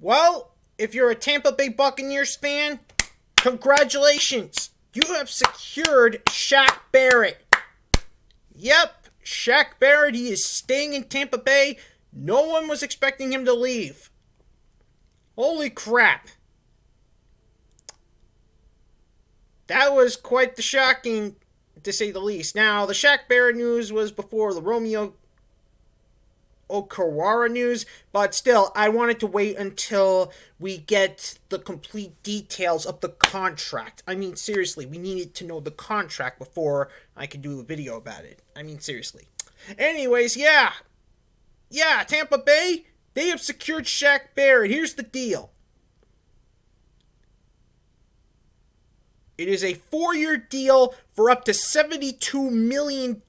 Well, if you're a Tampa Bay Buccaneers fan, congratulations. You have secured Shaq Barrett. Yep, Shaq Barrett, he is staying in Tampa Bay. No one was expecting him to leave. Holy crap. That was quite the shocking, to say the least. Now, the Shaq Barrett news was before the Romeo Okwara news, but still, I wanted to wait until we get the complete details of the contract. I mean, seriously, we needed to know the contract before I could do a video about it. I mean, seriously. Anyways, yeah. Yeah, Tampa Bay, they have secured Shaq Barrett. Here's the deal. It is a four year deal for up to $72 million.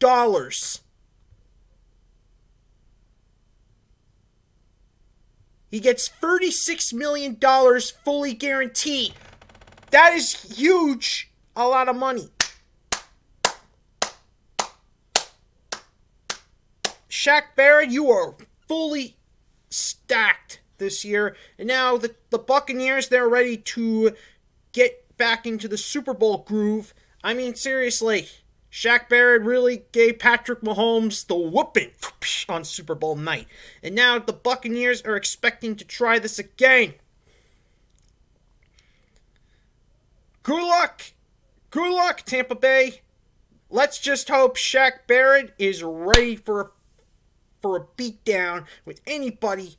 He gets $36 million fully guaranteed. That is huge. A lot of money. Shaq Barrett, you are fully stacked this year. And now the, the Buccaneers, they're ready to get back into the Super Bowl groove. I mean, seriously. Shaq Barrett really gave Patrick Mahomes the whooping on Super Bowl night. And now the Buccaneers are expecting to try this again. Good luck. Good luck, Tampa Bay. Let's just hope Shaq Barrett is ready for a, for a beatdown with anybody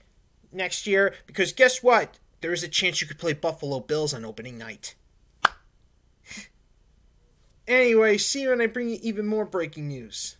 next year because guess what? There is a chance you could play Buffalo Bills on opening night. Anyway, see you when I bring you even more breaking news.